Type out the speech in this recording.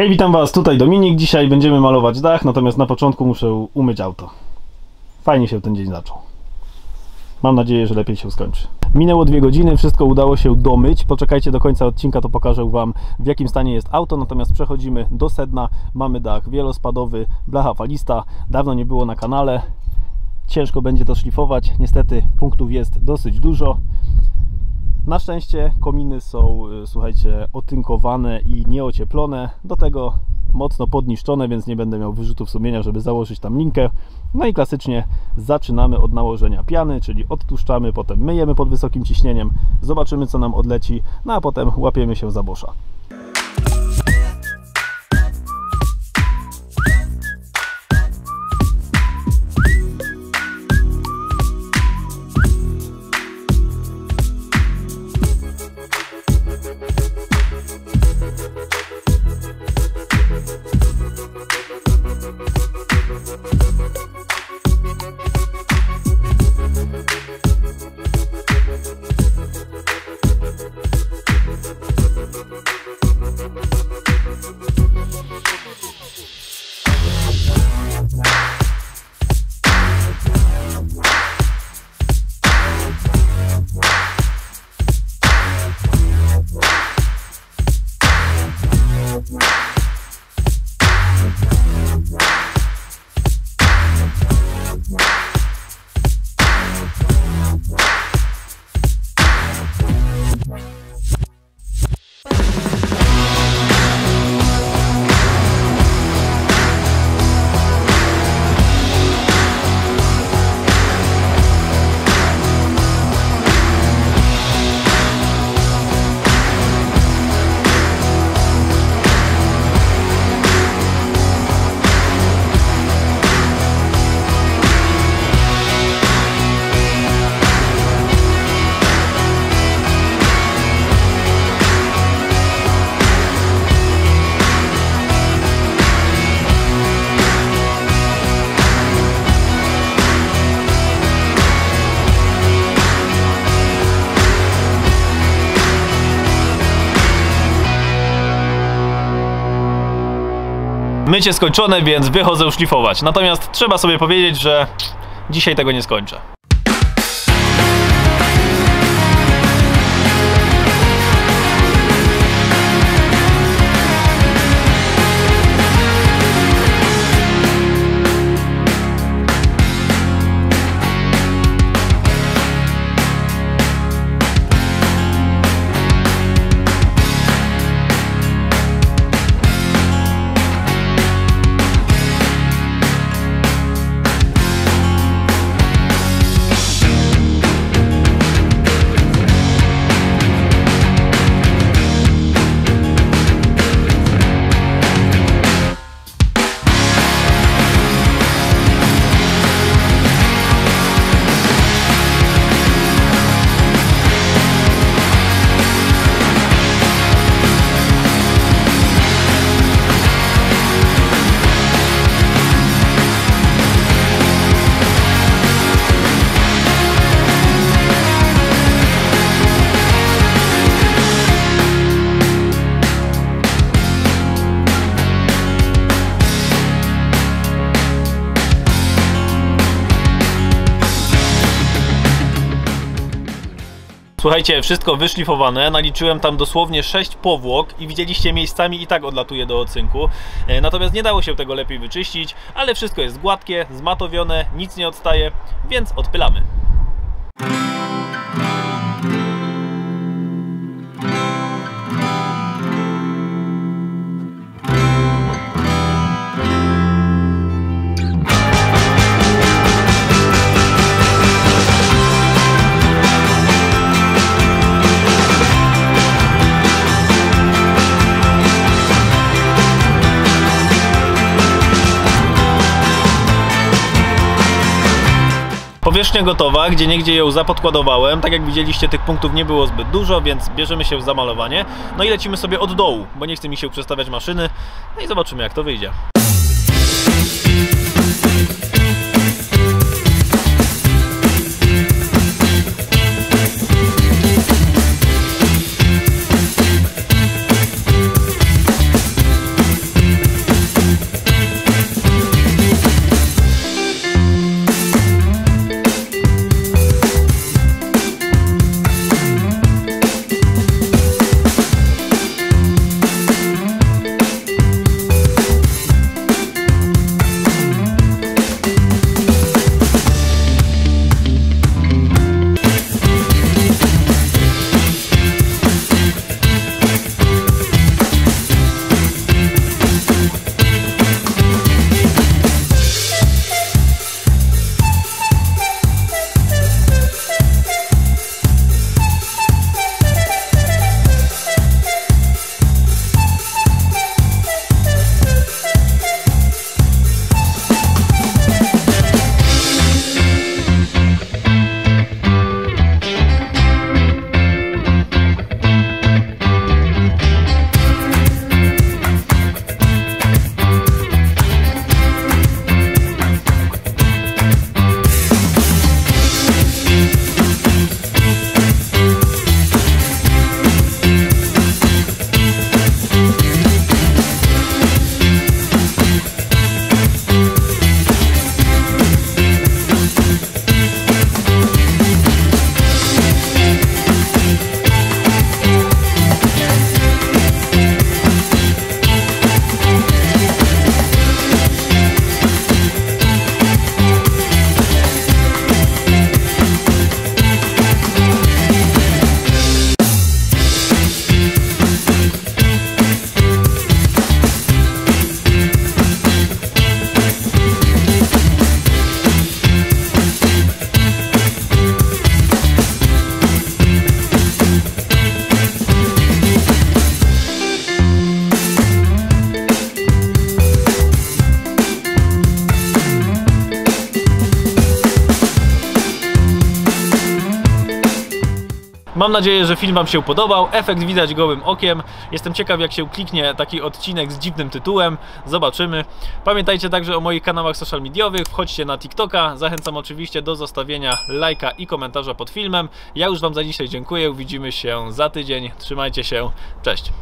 Hej, witam Was, tutaj Dominik. Dzisiaj będziemy malować dach, natomiast na początku muszę umyć auto. Fajnie się ten dzień zaczął. Mam nadzieję, że lepiej się skończy. Minęło dwie godziny, wszystko udało się domyć. Poczekajcie do końca odcinka, to pokażę Wam w jakim stanie jest auto. Natomiast przechodzimy do sedna. Mamy dach wielospadowy, blacha falista. Dawno nie było na kanale. Ciężko będzie to szlifować. Niestety punktów jest dosyć dużo. Na szczęście kominy są, y, słuchajcie, otynkowane i nieocieplone. Do tego mocno podniszczone, więc nie będę miał wyrzutów sumienia, żeby założyć tam linkę. No i klasycznie zaczynamy od nałożenia piany, czyli odtłuszczamy, potem myjemy pod wysokim ciśnieniem, zobaczymy co nam odleci, no a potem łapiemy się za bosza. Mycie skończone, więc wychodzę szlifować. Natomiast trzeba sobie powiedzieć, że dzisiaj tego nie skończę. Słuchajcie, wszystko wyszlifowane, naliczyłem tam dosłownie 6 powłok i widzieliście miejscami i tak odlatuje do ocynku. E, natomiast nie dało się tego lepiej wyczyścić, ale wszystko jest gładkie, zmatowione, nic nie odstaje, więc odpylamy. Powierzchnia gotowa, gdzie niegdzie ją zapodkładowałem. Tak jak widzieliście, tych punktów nie było zbyt dużo, więc bierzemy się za malowanie. No i lecimy sobie od dołu, bo nie chce mi się przestawiać maszyny. No i zobaczymy, jak to wyjdzie. Mam nadzieję, że film Wam się podobał. Efekt widać gołym okiem. Jestem ciekaw, jak się kliknie taki odcinek z dziwnym tytułem. Zobaczymy. Pamiętajcie także o moich kanałach social mediowych. Wchodźcie na TikToka. Zachęcam oczywiście do zostawienia lajka i komentarza pod filmem. Ja już Wam za dzisiaj dziękuję. Widzimy się za tydzień. Trzymajcie się. Cześć.